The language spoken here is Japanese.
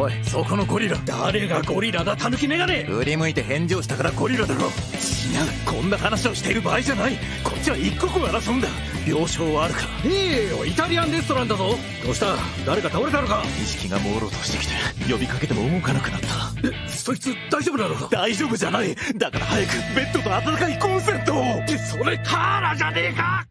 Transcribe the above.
おいそこのゴリラ。誰がゴリラだ？タヌキメガネ。振り向いて返事をしたからゴリラだろ。違うこんな話をしている場合じゃない。こっちは一刻を争うんだ。病床はあるか。いいよイタリアンレストランだぞ。どうした？誰か倒れたのか？意識が朦朧としてきて呼びかけても動かなくなった。えそいつ大丈夫なのか？大丈夫じゃない。だから早くベッドと温かいコンセントを。それカーラじゃねえか！